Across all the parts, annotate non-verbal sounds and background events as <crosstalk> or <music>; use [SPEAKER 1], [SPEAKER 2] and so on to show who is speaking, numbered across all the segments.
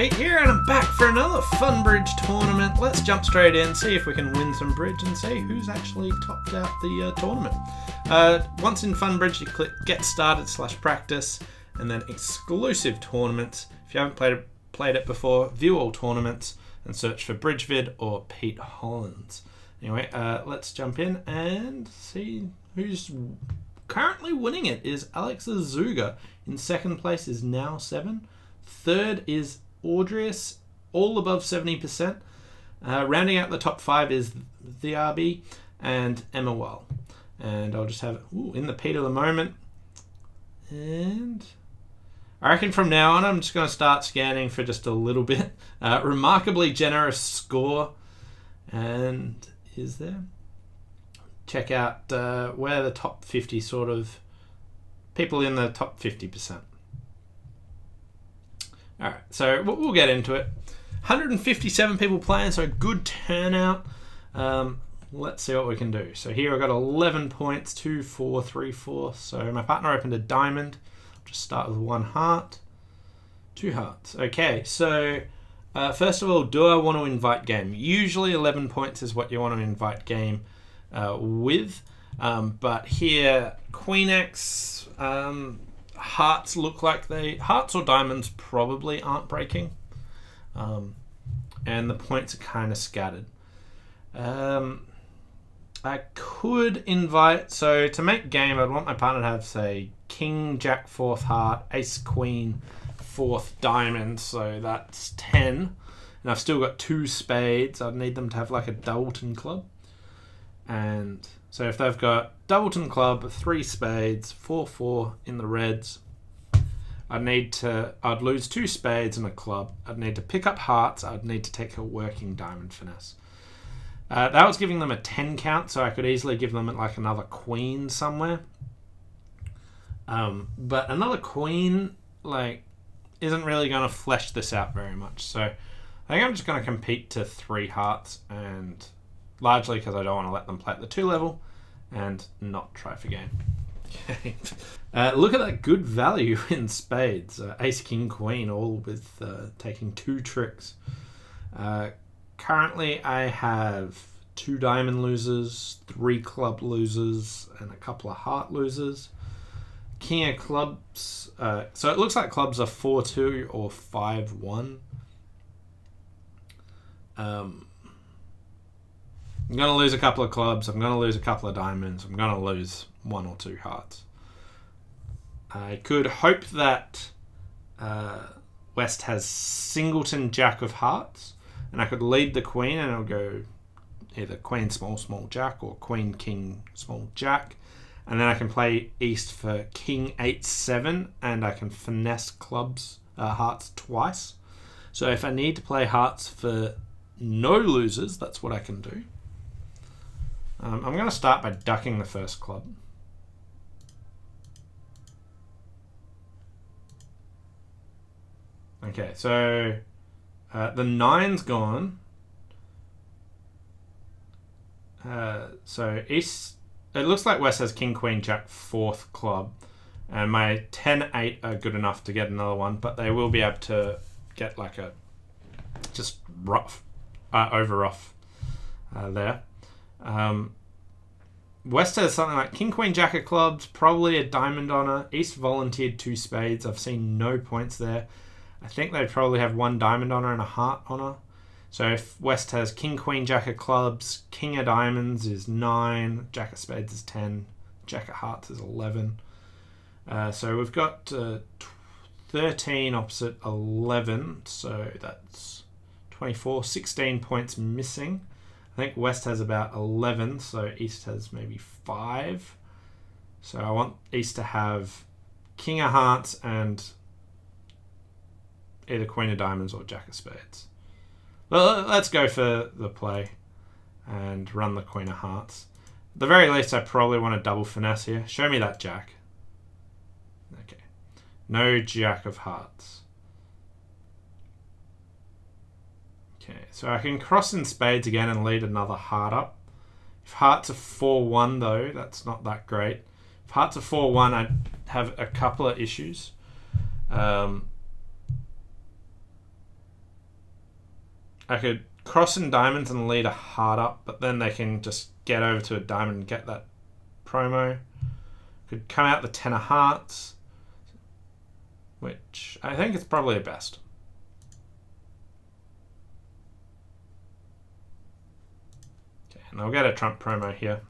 [SPEAKER 1] Pete here, and I'm back for another Fun Bridge tournament. Let's jump straight in, see if we can win some bridge, and see who's actually topped out the uh, tournament. Uh, once in Fun Bridge, you click Get Started slash Practice, and then Exclusive Tournaments. If you haven't played it, played it before, view all tournaments and search for Bridgevid or Pete Hollands. Anyway, uh, let's jump in and see who's currently winning it. Is Alex Azuga in second place? Is now seven. Third is Audrius, all above 70%. Uh, rounding out the top five is the RB and Emma Well. And I'll just have ooh, in the Pete of the moment. And I reckon from now on, I'm just going to start scanning for just a little bit. <laughs> Uh, remarkably generous score. And is there? Check out uh, where the top 50 sort of people in the top 50%. All right, so we'll get into it. 157 people playing, so good turnout. Um, let's see what we can do. So here I've got 11 points, two, four, three, four. So my partner opened a diamond. I'll just start with one heart, two hearts. Okay, so uh, first of all, do I want to invite game? Usually 11 points is what you want to invite game uh, with. Um, but here, Queen X, um, hearts look like they hearts or diamonds probably aren't breaking. Um, and the points are kind of scattered. Um, I could invite so to make game I'd want my partner to have say king jack fourth heart ace queen fourth diamond so that's 10 and I've still got two spades. I'd need them to have like a doubleton club. And so if they've got Doubleton Club, three spades, four four in the reds, I'd need to I'd lose two spades and a club. I'd need to pick up hearts. I'd need to take a working diamond finesse. Uh, that was giving them a 10 count, so I could easily give them like another queen somewhere. Um, but another queen, like, isn't really going to flesh this out very much. So I think I'm just going to compete to three hearts, and largely because I don't want to let them play at the two level and not try for game. <laughs> Uh, look at that good value <laughs> in spades. Uh, Ace, King, Queen, all with uh, taking two tricks. Uh, currently, I have two diamond losers, three club losers, and a couple of heart losers. King of clubs. Uh, so it looks like clubs are 4 2 or 5 1. Um, I'm going to lose a couple of clubs. I'm going to lose a couple of diamonds. I'm going to lose one or two hearts. I could hope that uh, West has Singleton Jack of Hearts, and I could lead the Queen, and I'll go either Queen Small Small Jack or Queen King Small Jack, and then I can play East for King Eight Seven, and I can finesse clubs uh, Hearts twice. So if I need to play Hearts for no losers, that's what I can do. Um, I'm going to start by ducking the first club. Okay, so uh, the nine's gone. Uh, so East, it looks like West has King, Queen, Jack, fourth club. And my 10 8 are good enough to get another one, but they will be able to get like a just ruff, uh, over off uh, there. Um, West has something like King, Queen, Jack of clubs, probably a diamond honor. East volunteered two spades. I've seen no points there. I think they probably have one diamond honor and a heart honor. So if West has King, Queen, Jack of clubs, King of diamonds is 9, Jack of spades is 10, Jack of hearts is 11. Uh, so we've got uh, 13 opposite 11, so that's 24, 16 points missing. I think West has about 11, so East has maybe 5. So I want East to have King of hearts and either Queen of Diamonds or Jack of Spades. Well, let's go for the play and run the Queen of Hearts. At the very least, I probably want a double finesse here. Show me that Jack. Okay. No Jack of Hearts. Okay, so I can cross in spades again and lead another heart up. If hearts are 4-1 though, that's not that great. If hearts are 4-1, I'd have a couple of issues. Um, I could cross in diamonds and lead a heart up, but then they can just get over to a diamond and get that promo. Could come out the ten of hearts, which I think is probably the best. And I'll get a trump promo here.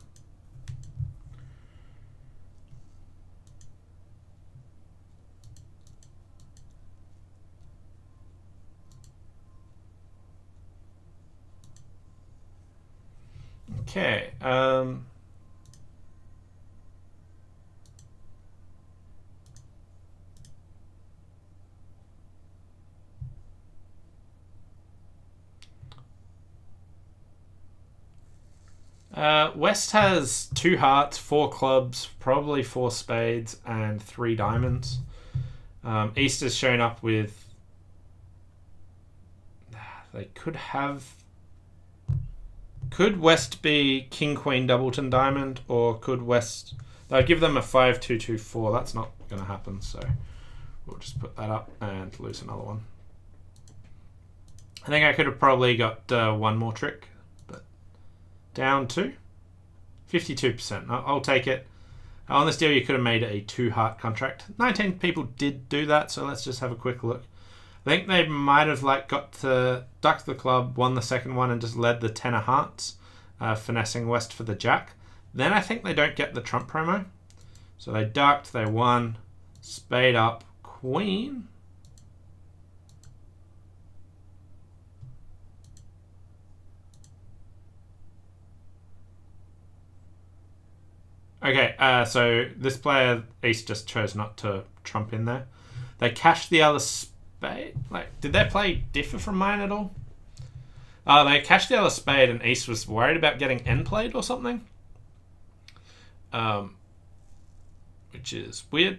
[SPEAKER 1] Okay. Um, uh, West has two hearts, four clubs, probably four spades, and three diamonds. Um, East has shown up with. <sighs> They could have could West be King Queen Doubleton Diamond, or could West? I give them a five two two four. That's not going to happen. So we'll just put that up and lose another one. I think I could have probably got uh, one more trick, down to 52%. I'll, take it. On this deal, you could have made a two heart contract. 19 people did do that, so let's just have a quick look. I think they might have like got to duck the club, won the second one, and just led the ten of hearts, uh, finessing West for the jack. Then I think they don't get the trump promo. So they ducked, they won, spade up, queen. Okay, uh, so this player, East, just chose not to trump in there. They cashed the other spade. Like, did that play differ from mine at all? Uh, they cashed the other spade, and East was worried about getting end played or something. Um, which is weird.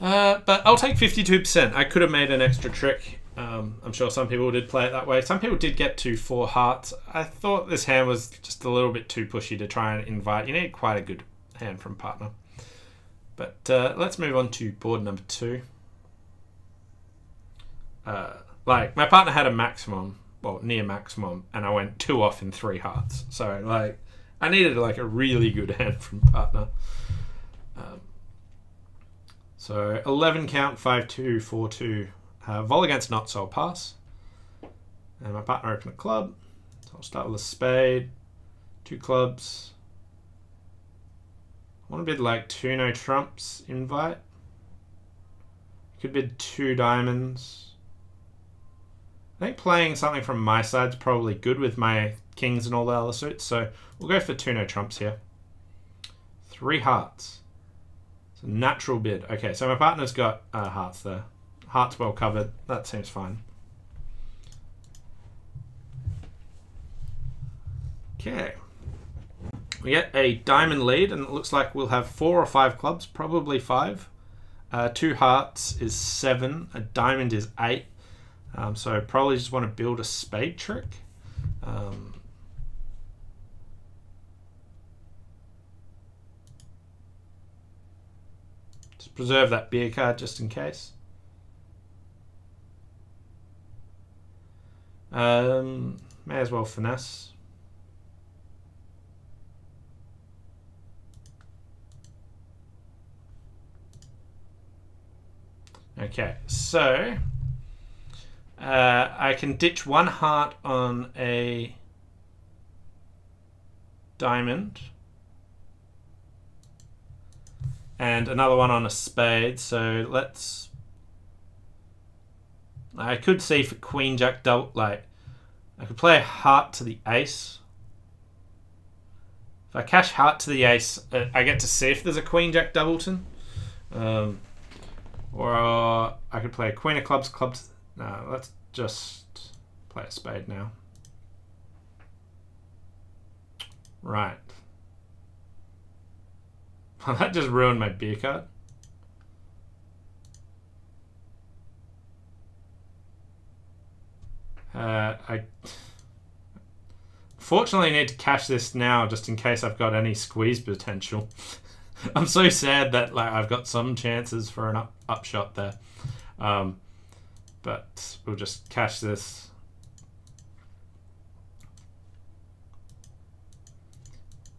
[SPEAKER 1] Uh, but I'll take 52%. I could have made an extra trick. Um, I'm sure some people did play it that way. Some people did get to four hearts. I thought this hand was just a little bit too pushy to try and invite. You need quite a good hand from partner. But uh, let's move on to board number two. Uh, like, my partner had a maximum, well, near maximum, and I went two off in three hearts. So, like, I needed, like, a really good <laughs> hand from partner. Um, so, 11 count, 5 2, 4 2. Uh, vol against not, so pass. And my partner opened a club. So I'll start with a spade, two clubs, I want to bid like two no trumps invite. Could bid two diamonds. I think playing something from my side is probably good with my kings and all the other suits, so we'll go for two no trumps here. Three hearts. It's a natural bid. Okay, so my partner's got uh, hearts there. Hearts well covered. That seems fine. Okay. We get a diamond lead, and it looks like we'll have four or five clubs, probably five. Uh, two hearts is seven, a diamond is eight. Um, so probably just want to build a spade trick. Um, just preserve that beer card just in case. Um, may as well finesse. Okay, so uh, I can ditch one heart on a diamond and another one on a spade. So let's. I could see for Queen Jack double like I could play a heart to the ace. If I cash heart to the ace, uh, I get to see if there's a Queen Jack Doubleton. Um, or uh, I could play a Queen of Clubs, Clubs. No, let's just play a spade now. Right. Well, <laughs> that just ruined my beer card. Uh, I fortunately need to cash this now just in case I've got any squeeze potential. <laughs> I'm so sad that like I've got some chances for an up upshot there. Um, but we'll just cash this.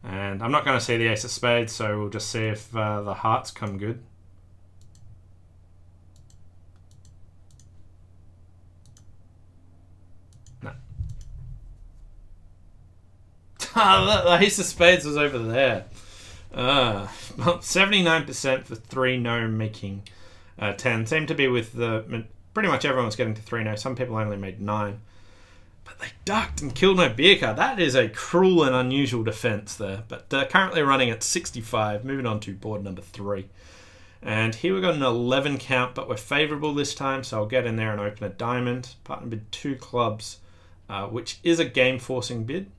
[SPEAKER 1] And I'm not going to see the ace of spades, so we'll just see if uh, the hearts come good. <laughs> the ace of spades was over there. Uh, 79% for 3 no making uh, 10. Seemed to be with the. Pretty much everyone was getting to 3 no. Some people only made 9. But they ducked and killed my beer card. That is a cruel and unusual defense there. But uh, currently running at 65. Moving on to board number 3. And here we've got an 11 count, but we're favourable this time, so I'll get in there and open a diamond. Partner bid two clubs, uh, which is a game forcing bid.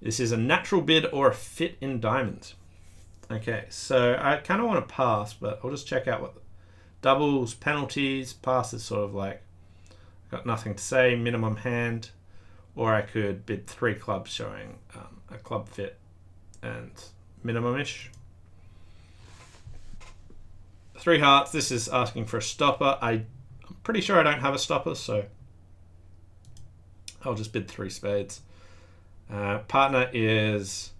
[SPEAKER 1] This is a natural bid or a fit in diamonds. Okay, so I kind of want to pass, but I'll just check out what doubles, penalties, pass is sort of like got nothing to say, minimum hand, or I could bid three clubs showing um, a club fit and minimum-ish. Three hearts, this is asking for a stopper. I, I'm pretty sure I don't have a stopper, so I'll just bid three spades. Uh, partner is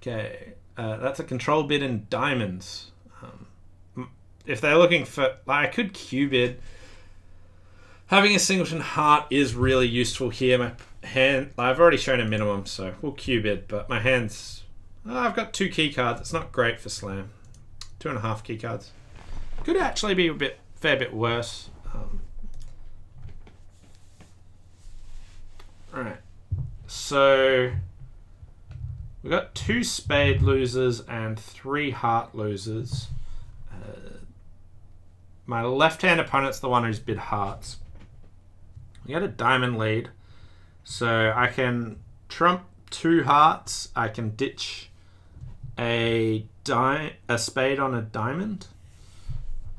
[SPEAKER 1] okay. Uh, that's a control bid in diamonds. Um, if they're looking for, like, I could cue bid. Having a singleton heart is really useful here. My hand, I've already shown a minimum, so we'll cue bid. But my hands, oh, I've got two key cards. It's not great for slam. Two and a half key cards. Could actually be a bit, fair bit worse. Um, all right. So we've got two spade losers and three heart losers. Uh, my left-hand opponent's the one who's bid hearts. We got a diamond lead, so I can trump two hearts. I can ditch a di a spade on a diamond.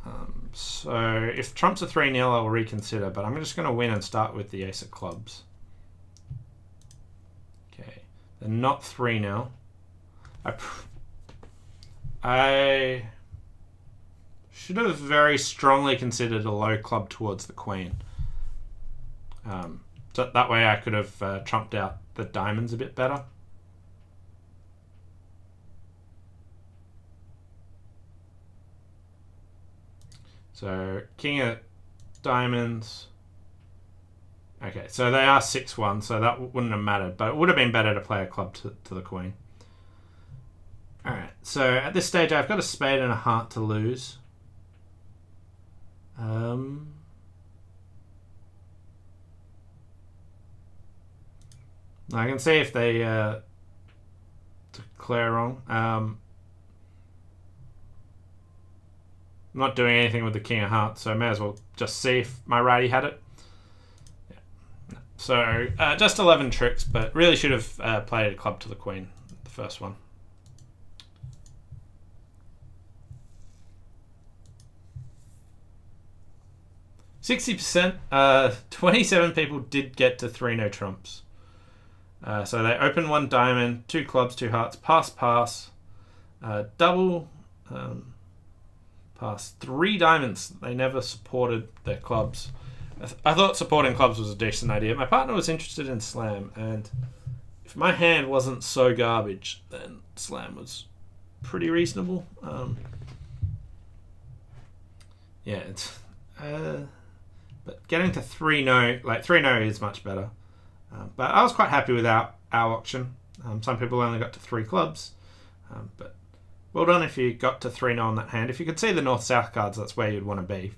[SPEAKER 1] Um, so if trump's a 3 0, I'll reconsider, but I'm just going to win and start with the ace of clubs. They're not 3 now. I, I should have very strongly considered a low club towards the queen. Um, so that way I could have uh, trumped out the diamonds a bit better. So king of diamonds. Okay, so they are 6-1, so that wouldn't have mattered, but it would have been better to play a club to, to the queen. Alright, so at this stage I've got a spade and a heart to lose. Um, I can see if they uh, declare wrong. Um, I'm not doing anything with the king of hearts, so I may as well just see if my righty had it. So uh, just 11 tricks, but really should have uh, played a club to the queen, the first one. Sixty percent, uh, twenty-seven people did get to three no trumps. Uh, so they open one diamond, two clubs, two hearts, pass, pass, uh, double, um, pass, three diamonds. They never supported their clubs. I, th- I thought supporting clubs was a decent idea. My partner was interested in slam, and if my hand wasn't so garbage, then slam was pretty reasonable. Um, yeah, it's. Uh, but getting to three no, like three no, is much better. Um, but I was quite happy with our our auction. Um, some people only got to three clubs, um, but well done if you got to three no on that hand. If you could see the north south cards, that's where you'd want to be.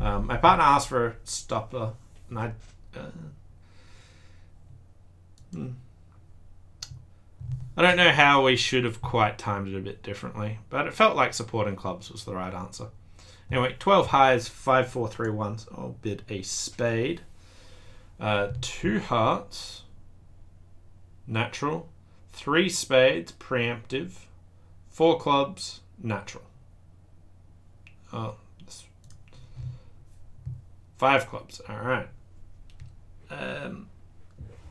[SPEAKER 1] Um, my partner asked for a stopper, and I. Uh, hmm. I don't know how we should have quite timed it a bit differently, but it felt like supporting clubs was the right answer. Anyway, 12 highs, 5, 4, 3, 1. So I'll bid a spade. Uh, two hearts, natural. Three spades, preemptive. Four clubs, natural. Oh, Five clubs. All right. Um,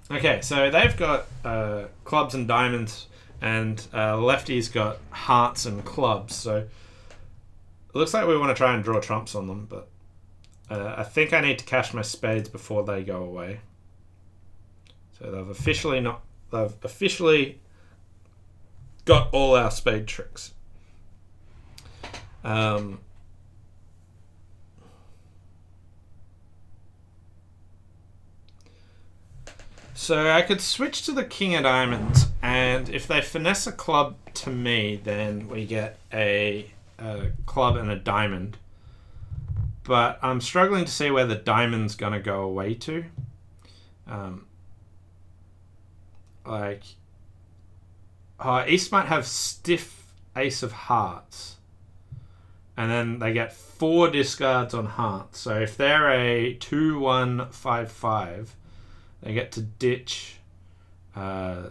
[SPEAKER 1] okay, so they've got uh, clubs and diamonds, and uh, lefty's got hearts and clubs. So it looks like we want to try and draw trumps on them, but Uh, I think I need to cash my spades before they go away. So they've officially not. They've officially got all our spade tricks. Um, so I could switch to the king of diamonds, and if they finesse a club to me, then we get a, a club and a diamond. But I'm struggling to see where the diamond's going to go away to. Um, like, uh, East might have stiff ace of hearts. And then they get four discards on hearts. So if they're a 2 1 5 5, they get to ditch uh,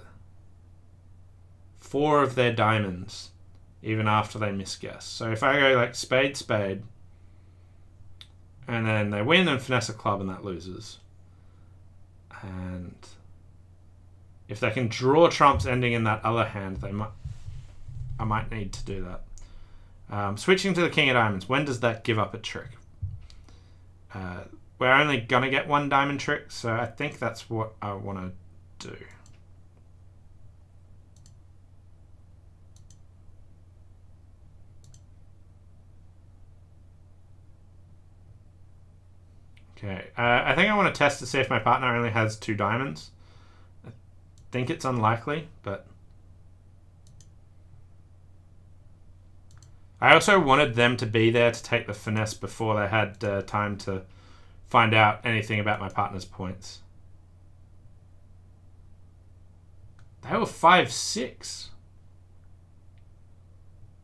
[SPEAKER 1] four of their diamonds even after they misguess. So if I go like spade, spade, and then they win and finesse a club and that loses. And if they can draw trumps ending in that other hand, they might. I might need to do that. Um, switching to the king of diamonds. When does that give up a trick? Uh, we're only gonna get one diamond trick, so I think that's what I want to do. Okay, uh, I think I want to test to see if my partner only has two diamonds. I think it's unlikely, but... I also wanted them to be there to take the finesse before they had uh, time to find out anything about my partner's points. They were 5-6.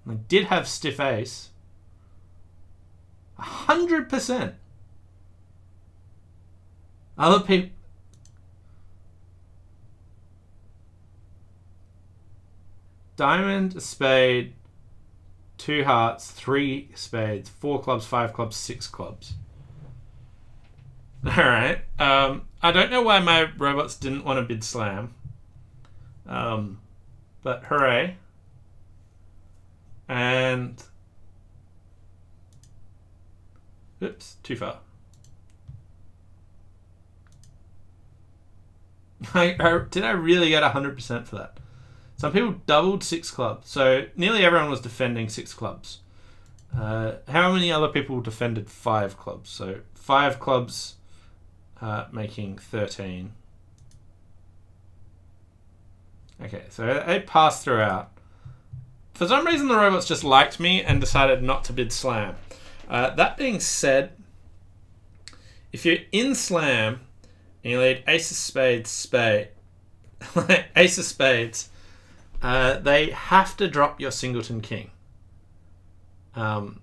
[SPEAKER 1] They did have stiff ace. 100%. Other people. Diamond, a spade, two hearts, three spades, four clubs, five clubs, six clubs. <laughs> Alright. Um, I don't know why my robots didn't want to bid slam. Um, but hooray. And. Oops, too far. <laughs> I, I, did I really get 100% for that? Some people doubled six clubs. So nearly everyone was defending six clubs. Uh, how many other people defended five clubs? So five clubs uh, making 13. Okay, so they passed throughout. For some reason, the robots just liked me and decided not to bid slam. Uh, that being said, if you're in slam, and you lead ace of spades, spade, <laughs> ace of spades, uh, they have to drop your singleton king. Um,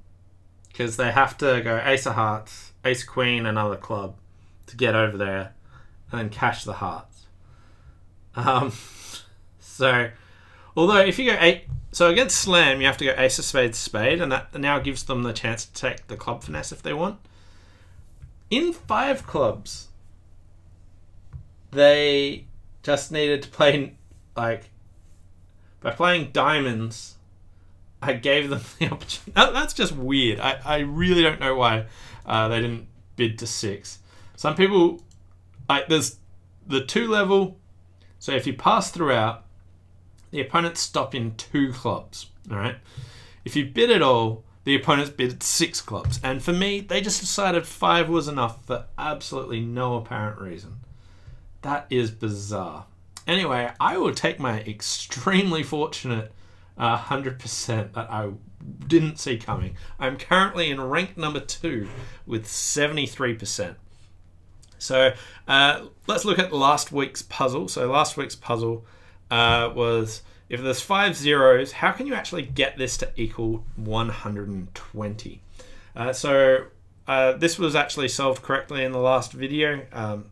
[SPEAKER 1] because they have to go ace of hearts, ace queen, another club to get over there, and then cash the hearts. Um, so, although if you go eight, so against slam, you have to go ace of spades, spade, and that now gives them the chance to take the club finesse if they want. In five clubs, they just needed to play like by playing diamonds. I gave them the <laughs> opportunity. That, that's just weird. I, I really don't know why uh, they didn't bid to six. Some people like there's the two level. So if you pass throughout, the opponents stop in two clubs. All right. If you bid it all, the opponents bid six clubs. And for me, they just decided five was enough for absolutely no apparent reason. That is bizarre. Anyway, I will take my extremely fortunate uh, 100% that I didn't see coming. I'm currently in rank number two with 73%. So uh, let's look at last week's puzzle. So last week's puzzle uh, was if there's five zeros, how can you actually get this to equal 120? Uh, so uh, this was actually solved correctly in the last video. Um,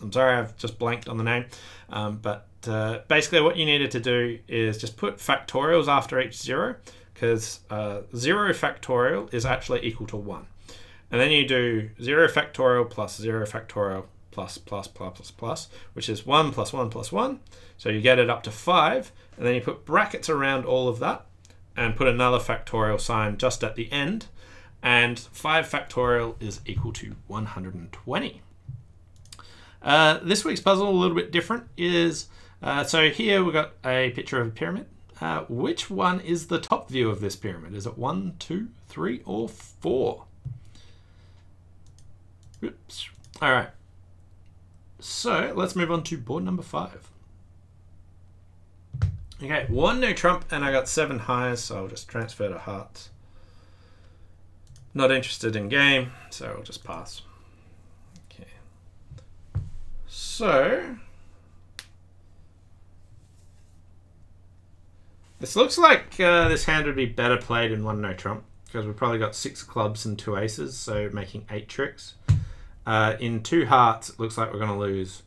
[SPEAKER 1] I'm sorry, I've just blanked on the name. Um, but uh, basically, what you needed to do is just put factorials after each zero, because uh, zero factorial is actually equal to one. And then you do zero factorial plus zero factorial plus plus plus plus plus, which is one plus one plus one. So you get it up to five, and then you put brackets around all of that, and put another factorial sign just at the end. and 5 factorial is equal to 120. Uh, this week's puzzle, a little bit different, is uh, so here we've got a picture of a pyramid. Uh, which one is the top view of this pyramid? Is it one, two, three, or four? Oops. All right. So let's move on to board number five. Okay, one no trump, and I got seven highs, so I'll just transfer to hearts. Not interested in game, so I'll just pass. Okay. So this looks like uh, this hand would be better played in one no trump because we've probably got six clubs and two aces, so making eight tricks. Uh, in two hearts, it looks like we're going to lose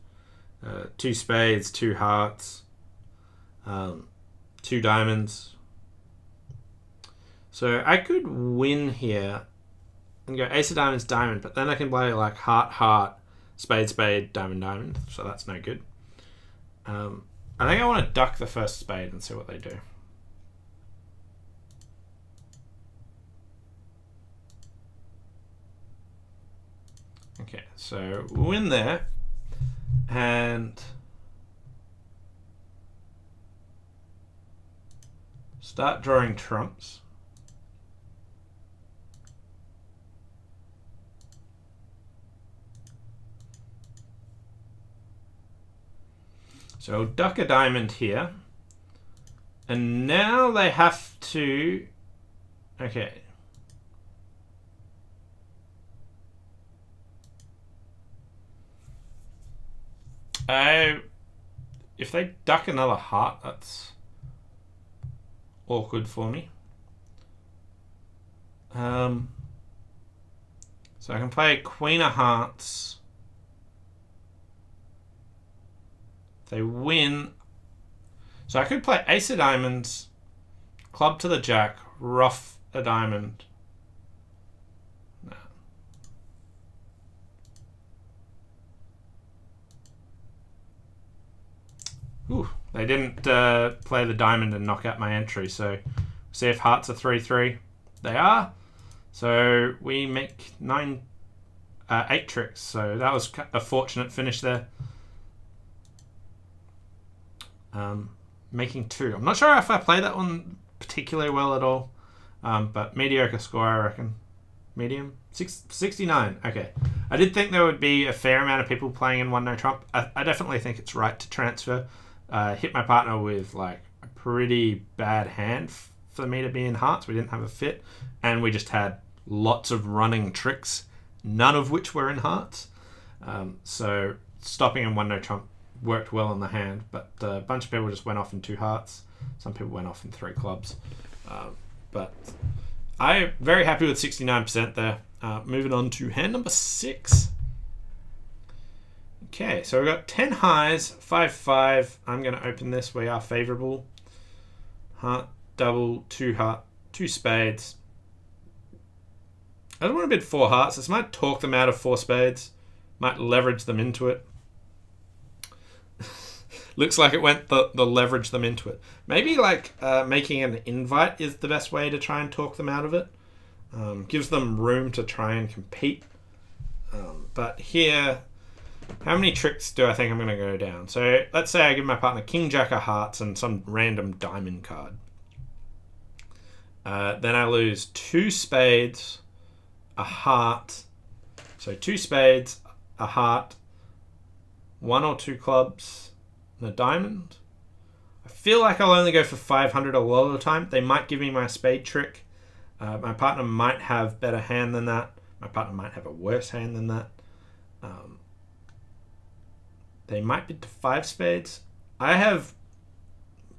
[SPEAKER 1] uh, two spades, two hearts, um, two diamonds. So I could win here and go ace of diamonds, diamond, but then I can play like heart, heart, spade, spade, diamond, diamond. So that's no good. Um, I think I want to duck the first spade and see what they do. Okay, so we're in there. And start drawing trumps. So duck a diamond here. And now they have to... Okay. Uh, if they duck another heart, that's awkward for me. Um, so I can play Queen of Hearts. they win. So I could play Ace of Diamonds, Club to the Jack, Ruff a Diamond. Ooh, they didn't uh, play the diamond and knock out my entry. So see if hearts are 3-3. They are. So we make nine, uh, eight tricks. So that was a fortunate finish there. Um, making two. I'm not sure if I play that one particularly well at all, um, but mediocre score, I reckon. Medium? Six, 69. Okay. I did think there would be a fair amount of people playing in One No Trump. I, I definitely think it's right to transfer. Uh, hit my partner with like a pretty bad hand for me to be in hearts. We didn't have a fit, and we just had lots of running tricks, none of which were in hearts. Um, so stopping in One No Trump worked well on the hand, but a bunch of people just went off in two hearts. Some people went off in three clubs. Um, but I'm very happy with 69% there. Uh, moving on to hand number six. Okay, so we've got 10 highs, 5 5. I'm going to open this. We are favorable. Heart, double, two heart, two spades. I don't want to bid four hearts. This might talk them out of four spades. Might leverage them into it. <laughs> Looks like it went the, the leverage them into it. Maybe like uh, making an invite is the best way to try and talk them out of it. Um, gives them room to try and compete. Um, but here, how many tricks do I think I'm going to go down? So let's say I give my partner King Jack of Hearts and some random diamond card. Uh, then I lose two spades, a heart. So two spades, a heart, one or two clubs, and a diamond. I feel like I'll only go for 500 a lot of the time. They might give me my spade trick. Uh, my partner might have better hand than that. My partner might have a worse hand than that. Um, they might bid to five spades. I have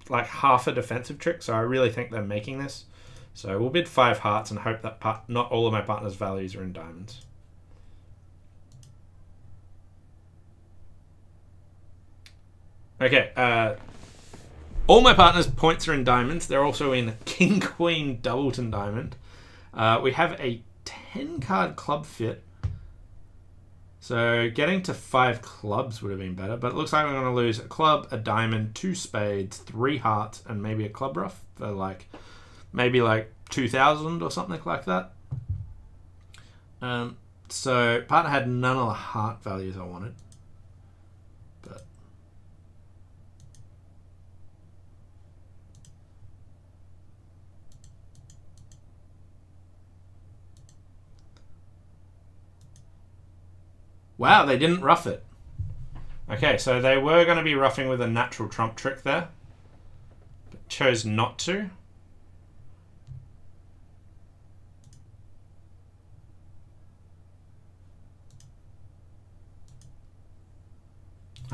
[SPEAKER 1] like half a defensive trick, so I really think they're making this. So we'll bid five hearts and hope that part, not all of my partner's values are in diamonds. Okay. Uh, all my partners' points are in diamonds. They're also in <laughs> King Queen Doubleton Diamond. Uh, we have a 10 card club fit. So getting to five clubs would have been better, but it looks like we're going to lose a club, a diamond, two spades, three hearts, and maybe a club ruff for like maybe like 2,000 or something like that. Um, so partner had none of the heart values I wanted. But Wow, they didn't ruff it. Okay, so they were going to be ruffing with a natural trump trick there, but chose not to.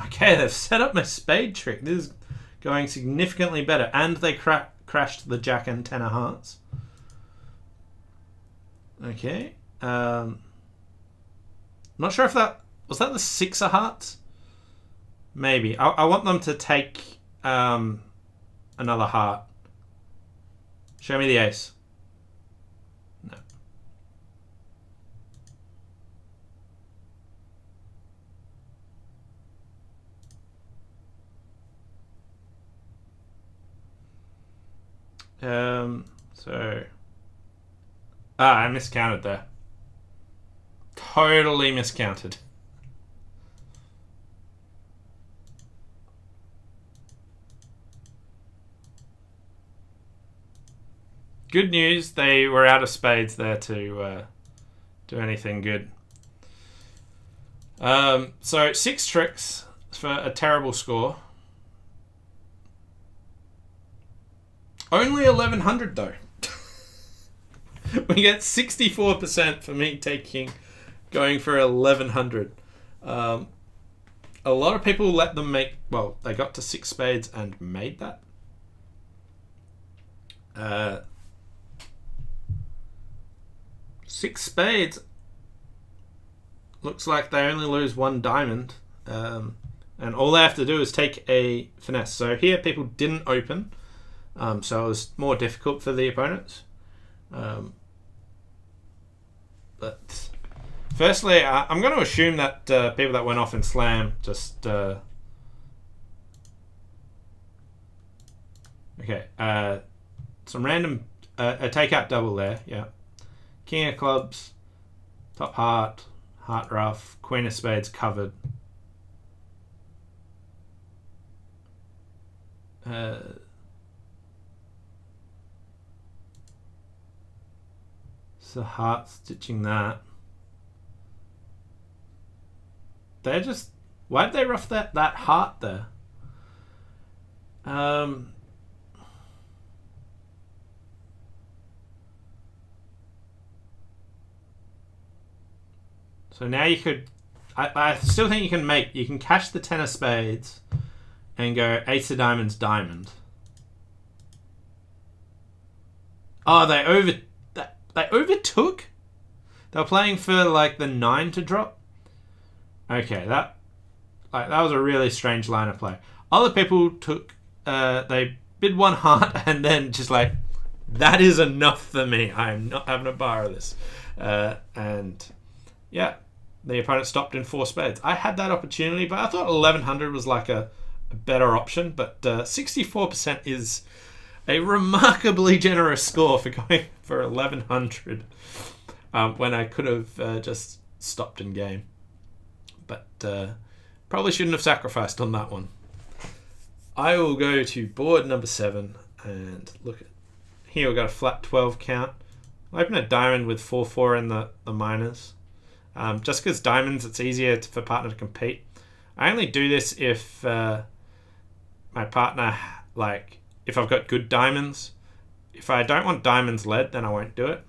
[SPEAKER 1] Okay, they've set up my spade trick. This is going significantly better. And they cra crashed the jack and ten of hearts. Okay. Um, not sure if that... Was that the six of hearts? Maybe. I, I want them to take um, another heart. Show me the ace. No. Um, so. Ah, I miscounted there. Totally miscounted. Good news, they were out of spades there to uh, do anything good. Um, so, six tricks for a terrible score. Only 1100 though. <laughs> we get 64% for me taking going for 1100. Um, a lot of people let them make, well, they got to six spades and made that. Uh, six spades looks like they only lose one diamond. Um, and all they have to do is take a finesse. So here people didn't open. Um, so it was more difficult for the opponents. Um, but firstly, I, am going to assume that uh, people that went off in slam just. Uh, okay, uh, some random uh, a takeout double there. Yeah, king of clubs, top heart, heart ruff, queen of spades covered. Uh, So heart stitching that. They're just why'd they ruff that that heart there? Um So now you could I, I still think you can make you can cash the ten of spades and go ace of diamonds diamond. Oh, they over they overtook? They were playing for like the nine to drop. Okay, that like that was a really strange line of play. Other people took uh, they bid one heart <laughs> and then just like that is enough for me. I am not having a bar of this. Uh, and yeah, the opponent stopped in four spades. I had that opportunity, but I thought 1100 was like a, a better option. But uh, 64% is a remarkably <laughs> generous score for going for 1100 um, when I could have uh, just stopped in game. But uh, probably shouldn't have sacrificed on that one. I will go to board number seven and look at here. We've got a flat 12 count. I open a diamond with 4 4 in the, the minors. Um, just because diamonds, it's easier to, for partner to compete. I only do this if uh, my partner like if I've got good diamonds. If I don't want diamonds led, then I won't do it.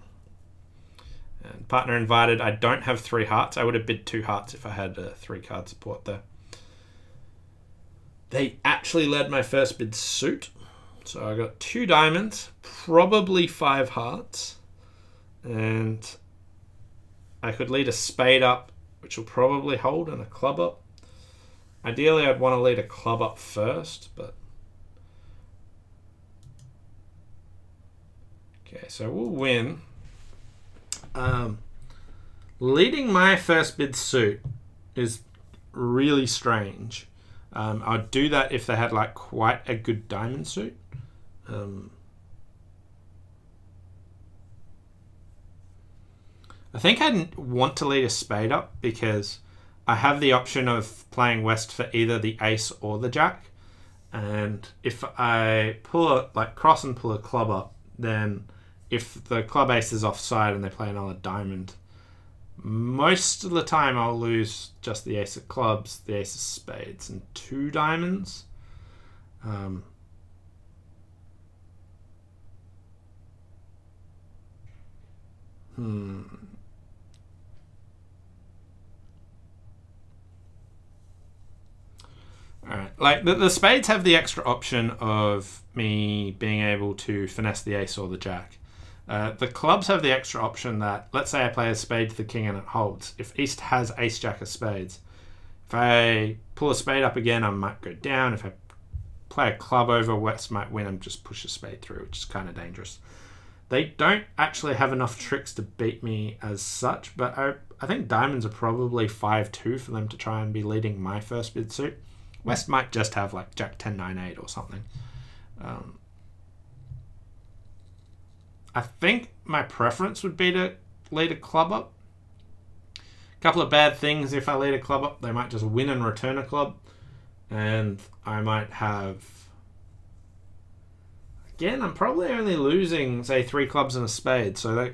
[SPEAKER 1] And partner invited, I don't have three hearts. I would have bid two hearts if I had a three card support there. They actually led my first bid suit. So I got two diamonds, probably five hearts. And I could lead a spade up, which will probably hold, and a club up. Ideally, I'd want to lead a club up first, but Okay, so we'll win. Um, leading my first bid suit is really strange. Um, I'd do that if they had like quite a good diamond suit. Um, I think I want to lead a spade up because I have the option of playing west for either the ace or the jack. And if I pull a like cross and pull a club up, then if the club ace is offside and they play another diamond, most of the time I'll lose just the ace of clubs, the ace of spades, and two diamonds. Um, hmm. Alright, like the, the spades have the extra option of me being able to finesse the ace or the jack. Uh, the clubs have the extra option that, let's say I play a spade to the king and it holds. If East has ace jack of spades, if I pull a spade up again, I might go down. If I play a club over, West might win and just push a spade through, which is kind of dangerous. They don't actually have enough tricks to beat me as such, but I, I think diamonds are probably 5-2 for them to try and be leading my first bid suit. West might just have like Jack 10 9 8 or something. Um, I think my preference would be to lead a club up. A couple of bad things if I lead a club up, they might just win and return a club. And I might have. Again, I'm probably only losing, say, three clubs and a spade. So they,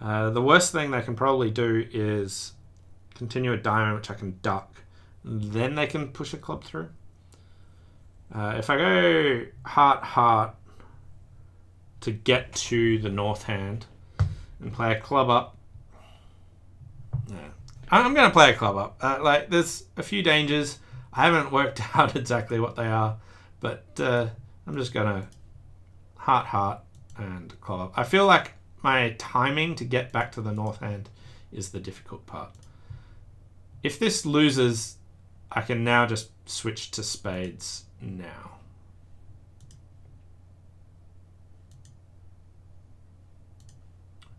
[SPEAKER 1] uh, the worst thing they can probably do is continue a diamond, which I can duck. Then they can push a club through. Uh, if I go heart, heart, to get to the north hand and play a club up. Yeah. I'm going to play a club up. Uh, like, there's a few dangers. I haven't <laughs> worked <laughs> out exactly what they are, but uh, I'm just going to heart, heart, and club up. I feel like my timing to get back to the north hand is the difficult part. If this loses, I can now just switch to spades now.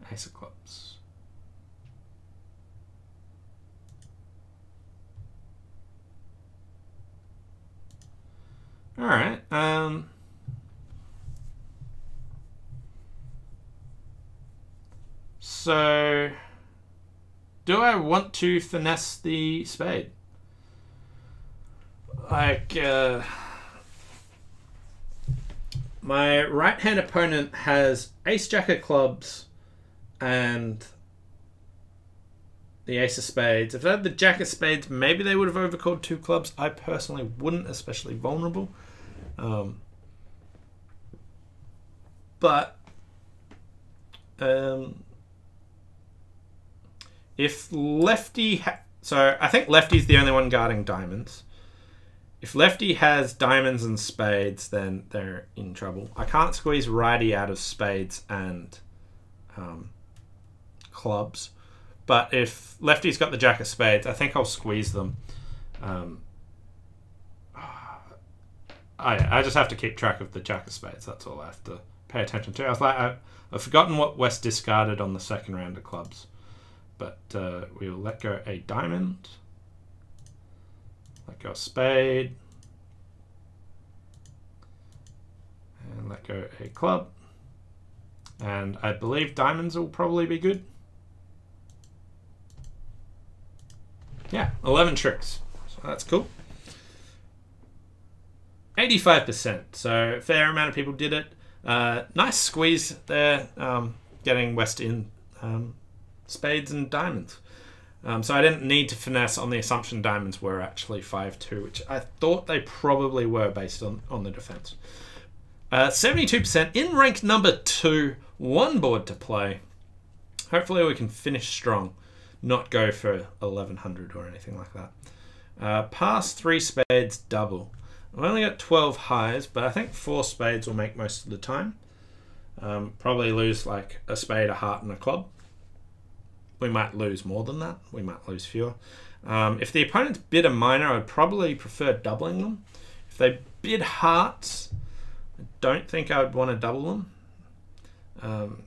[SPEAKER 1] Clubs. All right. Um, so, do I want to finesse the spade? Like, uh, my right hand opponent has ace jack of clubs and the ace of spades. If they had the jack of spades, maybe they would have overcalled two clubs. I personally wouldn't, especially vulnerable. Um, but um, if lefty, so I think lefty's the only one guarding diamonds. If lefty has diamonds and spades, then they're in trouble. I can't squeeze righty out of spades and um, clubs. But if lefty's got the jack of spades, I think I'll squeeze them. Um, I, I just have to keep track of the jack of spades. That's all I have to pay attention to. I was like, I, have forgotten what West discarded on the second round of clubs. But uh, we will let go a diamond. Let go a spade. And let go a club. And I believe diamonds will probably be good. Yeah, 11 tricks. So that's cool. 85%. So fair amount of people did it. Uh, nice squeeze there, um, getting West in um, spades and diamonds. Um, so I didn't need to finesse on the assumption diamonds were actually 5-2, which I thought they probably were based on, on the defense. 72% uh, in rank number 2, one board to play. Hopefully we can finish strong not go for 1100 or anything like that. Uh, pass three spades double. I've only got 12 highs, but I think four spades will make most of the time. Um, probably lose like a spade, a heart, and a club. We might lose more than that. We might lose fewer. Um, if the opponent's bid a minor, I'd probably prefer doubling them. If they bid hearts, I don't think I would want to double them. Um,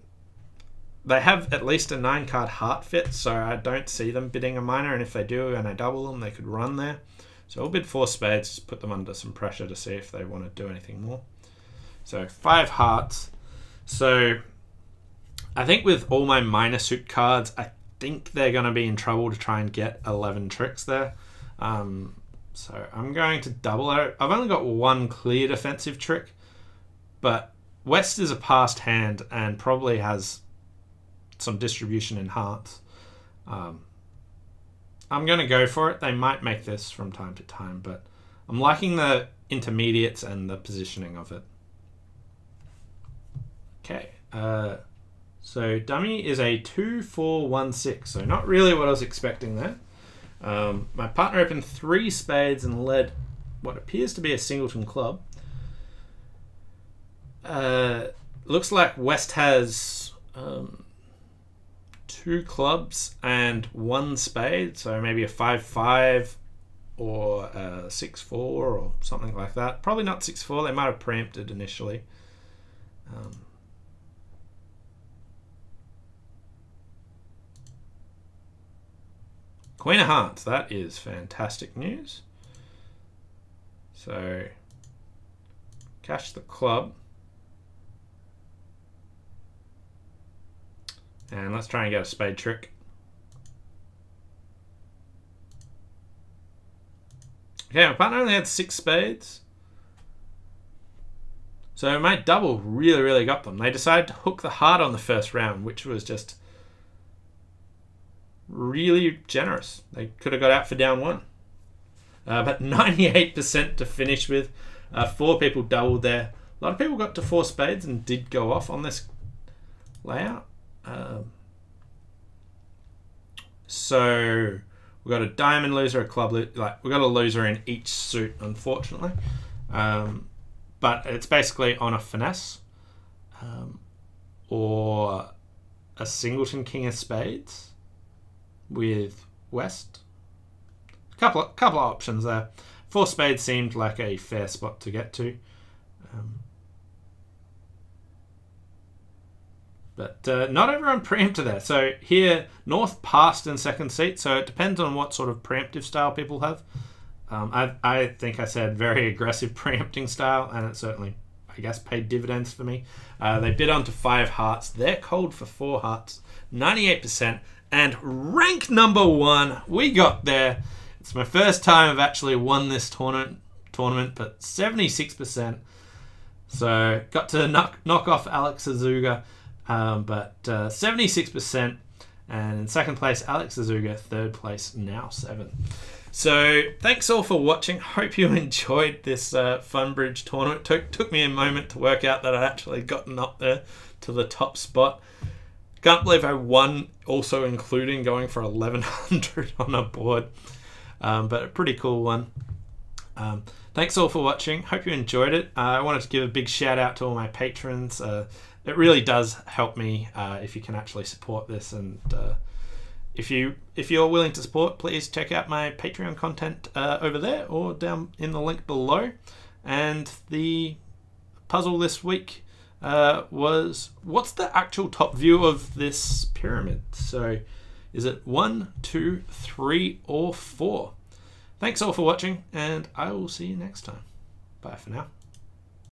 [SPEAKER 1] they have at least a nine card heart fit, so I don't see them bidding a minor. And if they do and I double them, they could run there. So we'll bid four spades, just put them under some pressure to see if they want to do anything more. So five hearts. So I think with all my minor suit cards, I think they're going to be in trouble to try and get 11 tricks there. Um, so I'm going to double it. I've only got one clear defensive trick, but West is a passed hand and probably has some distribution in hearts. Um, I'm going to go for it. They might make this from time to time, but I'm liking the intermediates and the positioning of it. Okay. Uh, so dummy is a 2-4-1-6, so not really what I was expecting there. Um, my partner opened three spades and led what appears to be a singleton club. Uh, looks like West has um, two clubs and one spade, so maybe a 5-5 or a 6-4 or something like that. Probably not 6-4, they might have preempted initially. Um, Queen of Hearts, that is fantastic news. So, cash the club. And let's try and get a spade trick. Okay, my partner only had six spades. So my double really, really got them. They decided to hook the heart on the first round, which was just really generous. They could have got out for down one. Uh, but <laughs> 98% to finish with. Uh, four people doubled there. A lot of people got to four spades and did go off on this layout. Um, so we've got a diamond loser, a club. Like we've got a loser in each suit, unfortunately. Um, but it's basically on a finesse um, or a singleton king of spades with West. A couple of, couple of options there. Four spades seemed like a fair spot to get to. Um, but uh, not everyone <laughs> preempted there. So here, North passed in second seat, so it depends on what sort of preemptive style people have. Um, I, I think I said very <laughs> aggressive preempting style, and it certainly, I guess, paid dividends for me. Uh, they bid onto five hearts. They're cold for four hearts, 98%. And rank number one, we got there. It's my first time I've actually won this tournament, tournament, but 76%. So got to knock, knock off Alex Azuga, um, but uh, 76%. And in second place, Alex Azuga. Third place, now seven. So thanks all for watching. <laughs> Hope you enjoyed this uh, Funbridge tournament. Took, took me a moment to work out that I'd actually gotten up there to the top spot. Can't believe I won, also including going for 1100 <laughs> on a board. Um, but a pretty cool one. Um, thanks all for watching. Hope you enjoyed it. Uh, I wanted to give a big shout out to all my patrons. Uh, it really does help me uh, if you can actually support this and uh, if you if you're willing to support please check out my patreon content uh, over there or down in the link below and the puzzle this week uh, was what's the actual top view of this pyramid? So is it one, two, three, or four? Thanks all for watching, and I will see you next time. Bye for now.